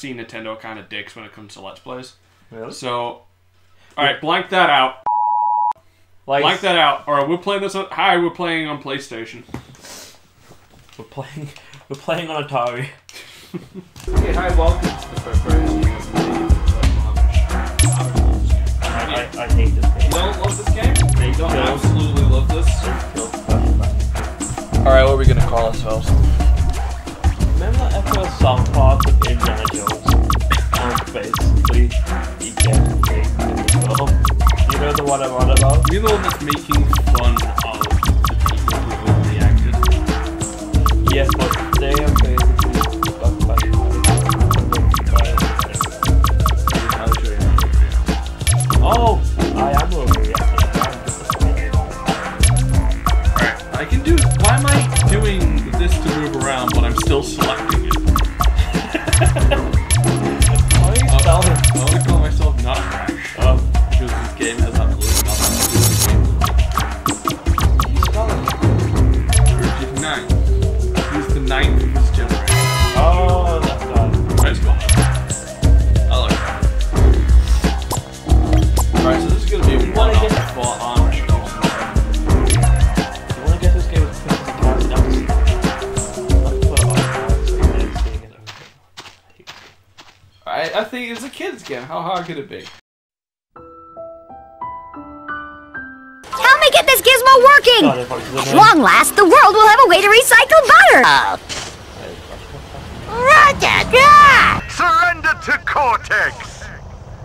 see Nintendo kind of dicks when it comes to Let's Plays. Really? So, alright, blank that out. Like, Blank that out. Alright, we're playing this on. Hi, we're playing on PlayStation. We're playing. We're playing on Atari. Okay, hi, welcome to the first I, I, I hate this game. You don't love this game? You don't No. absolutely love this? Remember Alright, what are we gonna call ourselves? That episode South Park with Indiana Jones? On basically, he gets raped in the film. You know the one I'm on about? You know that's making fun of the people who overreacted. Yes, but they are game. How hard could it be? Help me get this gizmo working! God, if I was At long last, the world will have a way to recycle butter! Surrender to Cortex!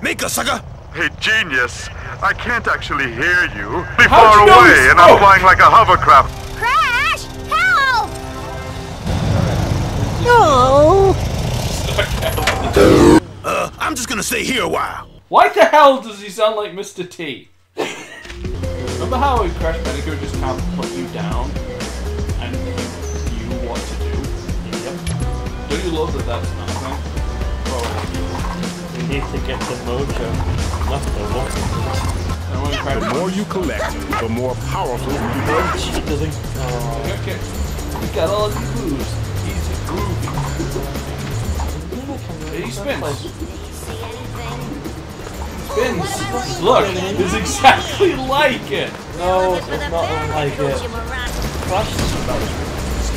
Mika, sucker! Hey, genius. I can't actually hear you. Be How'd far you know away, and I'm flying like a hovercraft. Crash! Help! No! Uh, I'm just gonna stay here a while. Why the hell does he sound like Mr. T? Remember how in Crash Bandicoot just kind of put you down and give you what to do? Yep. Don't you love that that's not a thing? We need to get the mojo. Not the mojo. And when Crash The more you collect, the more powerful you become. She doesn't. Oh. Okay, we got all these moves. He spins. Spins. Look, it's exactly like it. No, it's not like it. Crush. Crush goes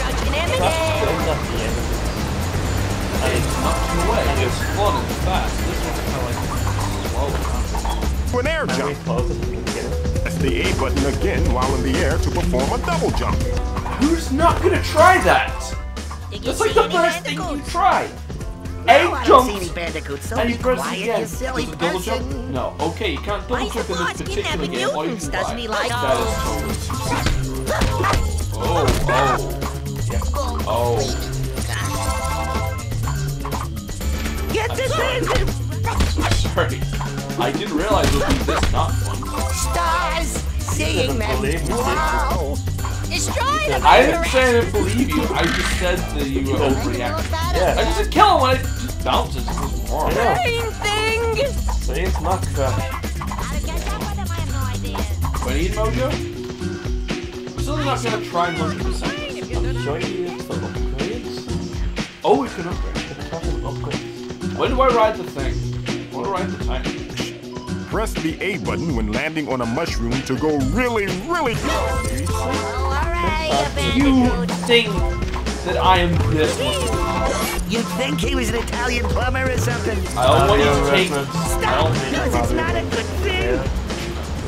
at the end. And It's up and away. It's fun and fast. This one's kind of like slow. For an air And jump, close it at the beginning. press the A button again while in the air to perform a double jump. Who's not gonna try that? That's like the first thing you try. A jumps. bandicoots, so And be he presses quiet, again. you silly Does it double jump? No. Okay, you can't double jump in this particular game. All you Doesn't buy. he like That is totally. Oh, oh, oh. Get this in! Sorry. I didn't realize it would be this not fun. Stars! Seeing them! believe me. Wow! Destroy the I didn't say I didn't believe you. I just said that you were overreacting. I just said kill him when it just bounces. It was wrong. Yeah. green thing! See, it's not crush. Do I need Mojo? I'm still not gonna try 100%. Show you for upgrades. Oh, we can upgrade. The top is upgrades. When do I ride the thing? I want to ride the Titan. Press the A button when landing on a mushroom to go really, really You think that I am this much? You'd think he was an Italian plumber or something. I don't want you to take. reference. Stop! Because it's not a good thing! Yeah.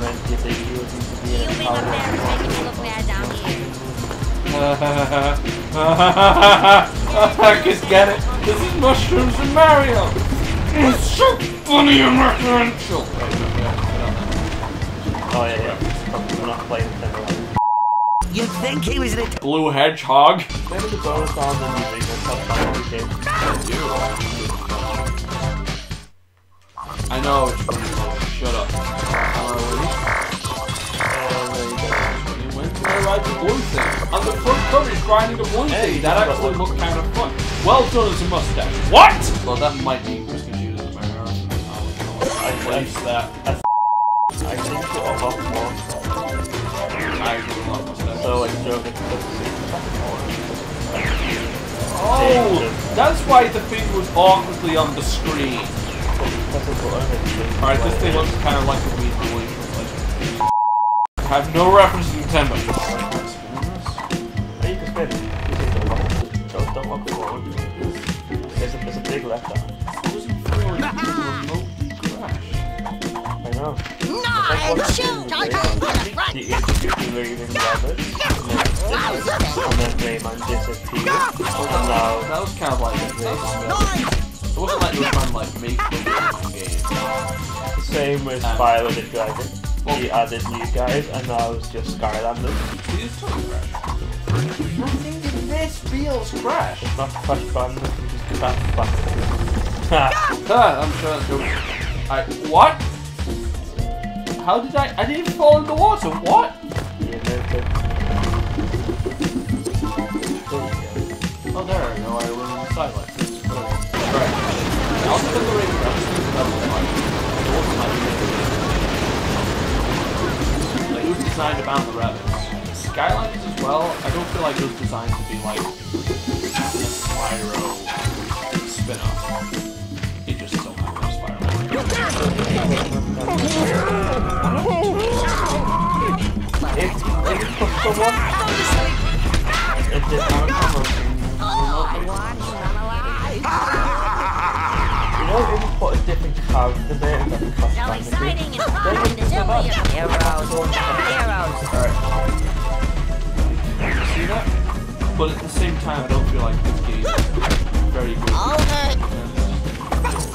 When you think you would need to be You a being up there is making me look bad down here. Cause get it? This is mushrooms and Mario. It's so funny and referential. Oh yeah, yeah. We're not playing Nintendo. You'd think he was an Italian Blue hedgehog. Maybe the bonus round and the legal touch on every game. I know it's funny. Shut up. And there you go. When can I ride the blue thing? On the front cover, he's riding the blue thing. That actually looked kind of fun. Well done as a mustache. What? Well, that might be just confused as a Mario. I place that. I think you all have more. I really love mustache. So like Joe gets to see Oh, that's why the thing was awkwardly on the screen. That's a button. it's- Alright, this thing looks kind of like a Wii Boy. Like, I have no reference to Nintendo. Hey, you can spin. You can go lock. Don't, don't lock forward. There's a, there's a big left No, shoot! Disappeared. And That was kind of like the same with Spyro the Dragon. He added new guys and now it's just Skylanders. These this feels crash. It's not Crash Bandicoot, it's just Bandicoot. Ha! Ah, I'm sure that's good. I what? How did I? I didn't even fall in the water. What? You know, but- Oh, there I go. I went inside like this. Right. I'll spin the ring. I'll spin the double one. It wasn't like Like it was designed to bound the rabbits. Skylanders as well. I don't feel like it was designed to be like a Spyro spin-off. If you put someone, if they aren't on You know, if you put a different character there, No Bandicoot, exciting and fun in. Heroes. Heroes. Alright. See that? But at the same time, I don't feel like this game is very good. It.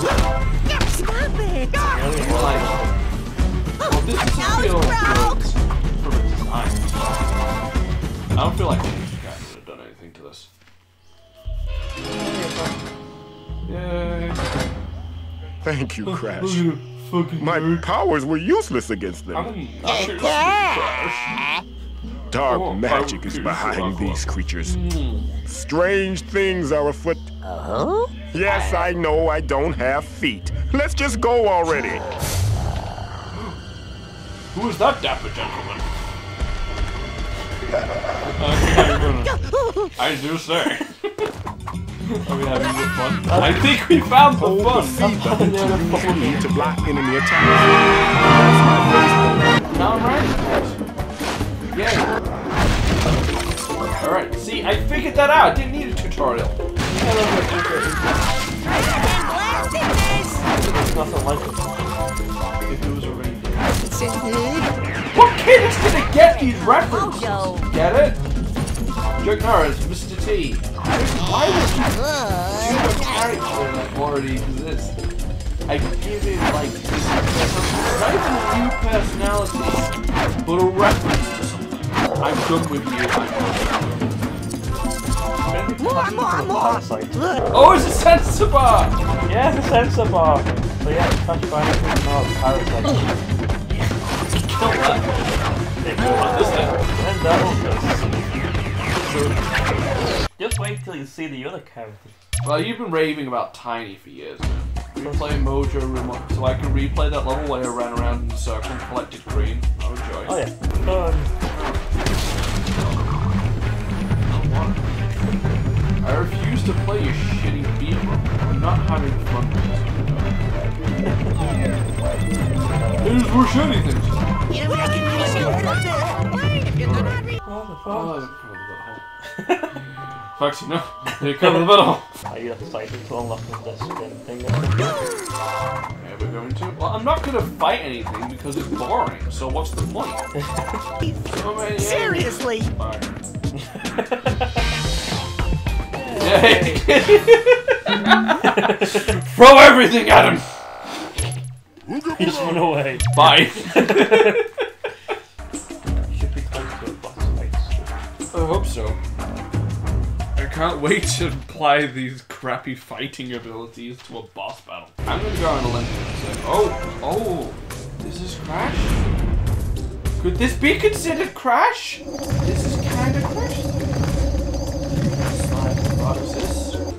Well, like, well, this doesn't feel good from a design. I don't feel like any of would have done anything to this. Yay. Thank you, Crash. Fucking My powers were useless against them. I'm not Crash. Dark Oh, magic I- is behind these creatures. Hmm. Strange things are afoot. Oh? Yes, I know I don't have feet. Let's just go already. Who is that dapper gentleman? I do say. Are we having good fun? I think we found the Hold the fun. C button to release me to block enemy attacks. Now I'm right. Yeah. Alright, see, I figured that out. I didn't need a tutorial. It's nothing like it. If it was already What kid is gonna get these references? Get it? Chuck Norris, Mr. T. Why would you do a character that already exists? I give it like this, not even a new personality, but a reference to something. I'm done with you. I'm done. More, more, more! Oh, it's a sensor bar! Yeah, it's a sensor bar. But yeah, Crash Bandicoot, no, Parasite. Kill that. This thing. And that one Just wait till you see the other characters. Well, you've been raving about Tiny for years now. Replay Mojo Remote, so I can replay that level where I ran around in a circle and collected cream. Oh, joy. Oh yeah. Um, I refuse to play your shitty beat. I'm not having fun with this. It is for shitty things. You know what I can do? Oh, they cover the butthole. Fuck you, no. They cover the butthole. are you excited to unlock this spin thing? Yeah, we're going to. Well, I'm not going to fight anything because it's boring. So what's the point? So many Seriously? Fine. Yay! Throw everything at him! He just went away. Bye! Should be close to a boss fight. I hope so. I can't wait to apply these crappy fighting abilities to a boss battle. I'm gonna go on a limb and say, oh, oh, this is Crash? Could this be considered Crash? This is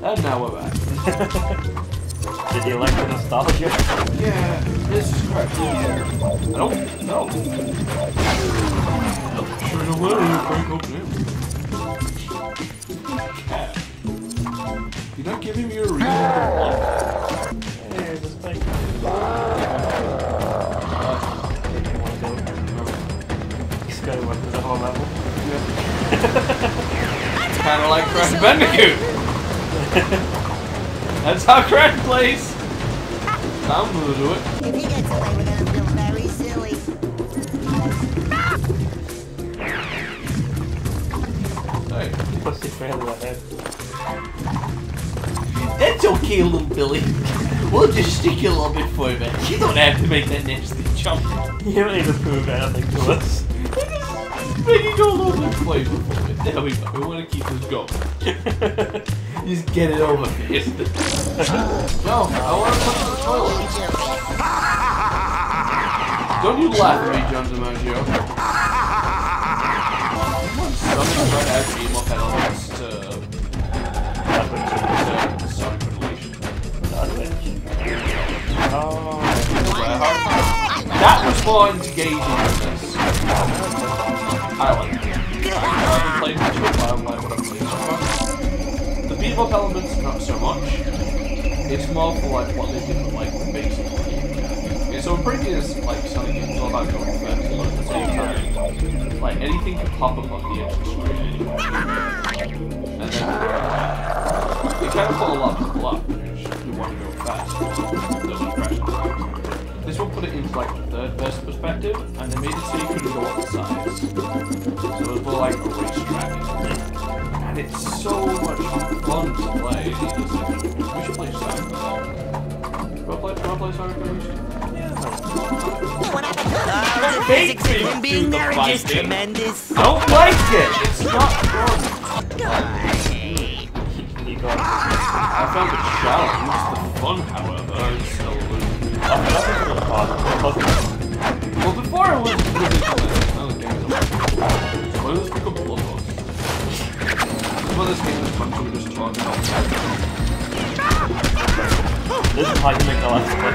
And now we're back. Did you like the nostalgia? Yeah, this is. I don't know. Sure, no way, you break open. Cat. You're not giving me a reason. Hey, did you to go? He's going to work the whole level. Kind of like Crash Bandicoot. That's how Crash plays. I'm gonna do it. If he gets away we're gonna feel very silly. Hey, Pussy failure ahead. that's okay, little Billy. We'll just stick you a little bit further. You don't have to make that nasty jump. You don't need to prove anything to us. Make it go a little flavorful. There we go. We want to keep this going. Just get it over with. no, I want to put in the toilet. Don't you laugh at me, John DiMaggio. Someone try to add game up elements to, to Sonic Revelation. Oh, That was more engaging than this. I like it. I haven't played much but I like what I've played so far. The beat up elements, not so much. It's more for like what they did with like the basic one. Okay, so previous like Sonic games, all about going first and at the same time. Like anything can pop up on the edge of the screen. And then it kind of a lot of people This one put it into like the third person perspective, and they made it so you couldn't go up the sides. So it was more like a racetrack. And it's so much fun to play. Like, we should play Sonic. Do I play, do I play Sonic first? What happened? The Fake physics of me, being do the there is just fighting. tremendous. I don't like it! It's not fun! you. I found the challenge, the fun, however, is still Well, before it was ridiculous. Now the game's like, why does this become Bloodborne? This is when this game is fun to just talk about. This is how you make the last one.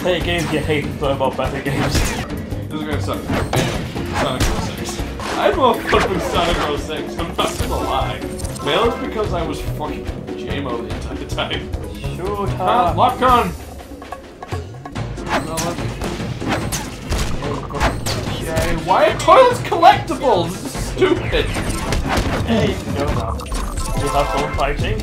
Play games you hate and play about better games. This is gonna suck. Sonic 06. I had more fun with Sonic 06, I'm not gonna lie. Mainly it's because I was fucking JMO the entire time. Shoot Ah, lock on! Why are toilets collectibles? This is stupid! Hey, no, no. You have fun fighting?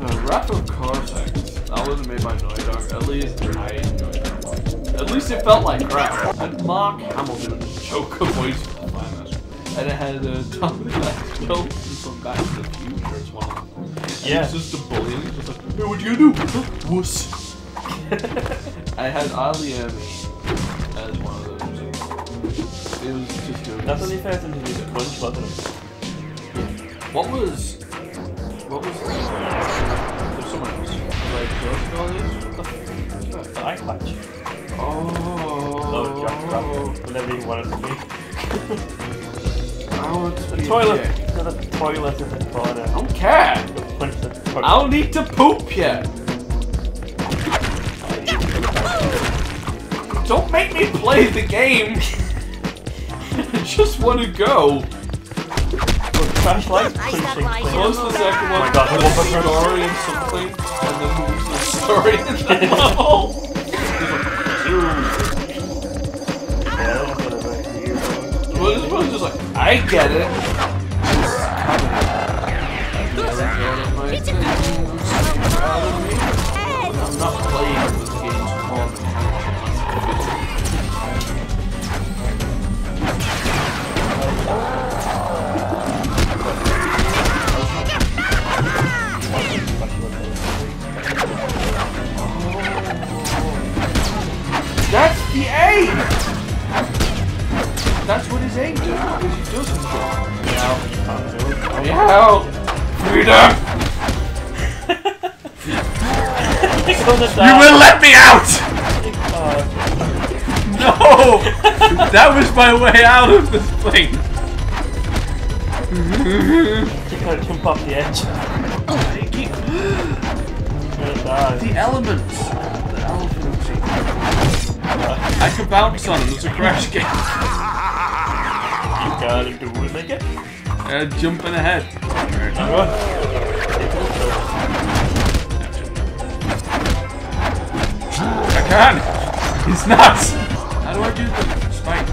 Uh, Wrath of Cortex. That wasn't made by Dog. At least I enjoyed that one. At least it felt like crap. And Mark Hamill doing Joker voice. And it had uh, Tommy Lee from Back to the Future as them. Yeah. It's just a bully he's just like, hey, what you do? Wuss. I had Ali Amy It was just good. That's when you first introduced Crunch, wasn't it? What was. What was. There's someone else. Like, Ghost and all? What the f- is The that? eye patch. Oh. Oh, Jack Rabbit. Whatever you want it to be. I want to The toilet. dick. There's a toilet in the corner. I don't care. The toilet. I don't need to poop yet. Don't make me play the game. I just want to go. Crash like I punching stopped by thing. here. What was the second one? Oh my God, There was a story and something, and then there was the story in the level. Yeah, whatever. This just like, I get it. I'm not playing aim! That's what his aim does, because he doesn't jump. Meow. Meow! Freedom! You will let me out! No! that was my way out of this thing! You gotta jump off the edge. You're gonna die. The elements. I can bounce on them, there's a crash game. You gotta do it, it. Uh, jumping ahead. I can! He's nuts! How do I do the spike?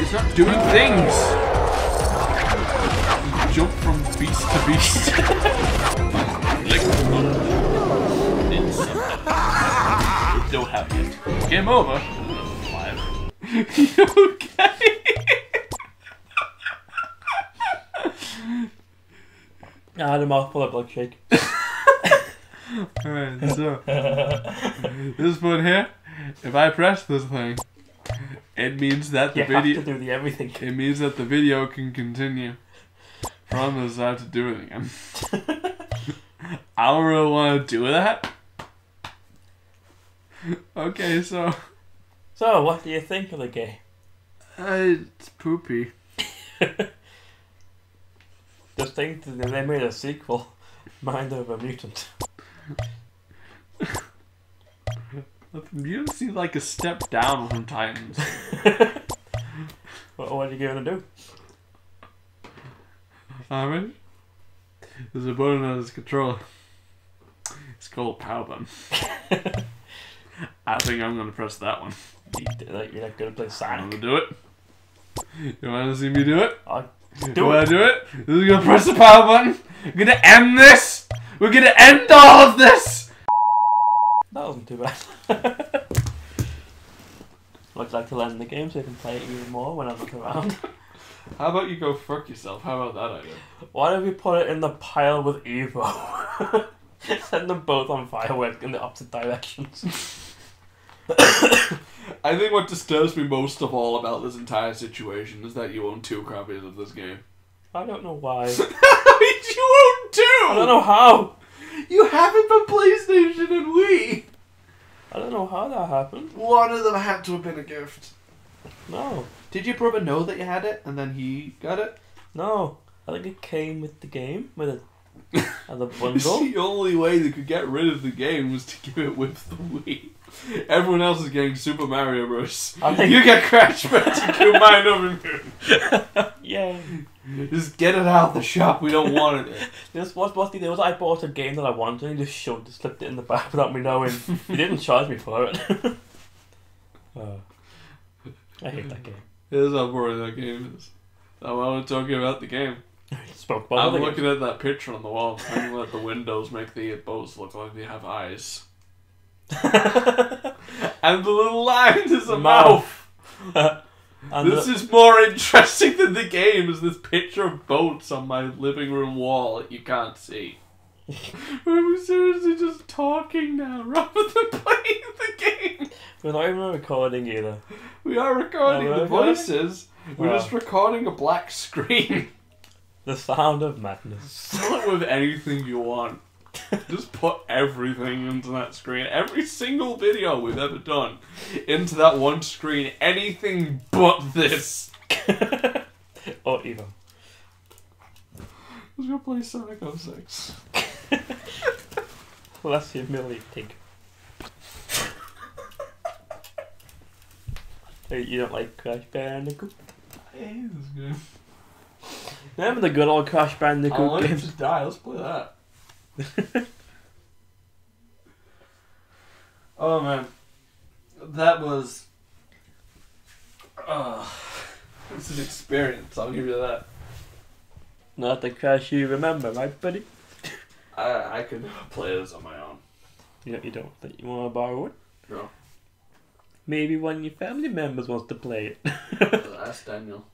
It's not doing things! Jump from beast to beast. Don't have it. Game over. Five. you okay? I had a mouthful of milkshake. Alright, so this one here, if I press this thing, it means that the You have video to do the everything. it means that the video can continue. Promise I have to do it again. I don't really want to do that. Okay, so So, what do you think of the game? uh, it's poopy. Just think that they made a sequel, Mind over Mutant. You see like a step down from Titans. What, what are you gonna do? Alright. There's a button on his controller. It's called power button. I think I'm gonna press that one. You're not gonna play I'm gonna do it. You wanna see me do it? I'll Do you wanna it. do it? Is gonna press the power button. We're gonna end this. We're gonna end all of this. That wasn't too bad. Looks like to end the game so you can play it even more when I look around. How about you go fuck yourself? How about that idea? Why don't we put it in the pile with Evo? Send them both on fireworks in the opposite directions. I think what disturbs me most of all about this entire situation is that you own two copies of this game. I don't know why. You own two? I don't know how. You have it for PlayStation and Wii. I don't know how that happened. One of them had to have been a gift. No, Did your brother know that you had it and then he got it? no. I think it came with the game with a as a bundle. the only way they could get rid of the game was to give it with the Wii. Everyone else is getting Super Mario Bros. I think- You get Crash Bandicoot Mind Over Moon. Yeah. Just get it out of the shop. We don't want it. This was what the was. I bought a game that I wanted and he just shoved it, slipped it in the back without me knowing. he didn't charge me for it. oh. I hate that game. Here's how boring that game is. I want to talk about the game. Spoke I'm looking at that picture on the wall and let the windows make the boats look like they have eyes. And the little line is a mouth. and This the- is more interesting than the game. Is this picture of boats on my living room wall that you can't see? We're seriously just talking now rather than playing the game. we're not even recording either. We are recording the recording? voices. We're Wow. just recording a black screen. The sound of madness. Fill it with anything you want. Just put everything into that screen. Every single video we've ever done into that one screen. Anything but this. or Evo. Let's go play Sonic 06. Less humiliating. Hey, you don't like Crash Bandicoot? Hey, this game. Remember the good old Crash Bandicoot him games? to die. Let's play that. oh man, that was. Uh, it's an experience. I'll give you that. Not the Crash you remember, right, buddy? I I could play this on my own. You know, you don't think you want to borrow it? No. Maybe one of your family members wants to play it. Ask Daniel.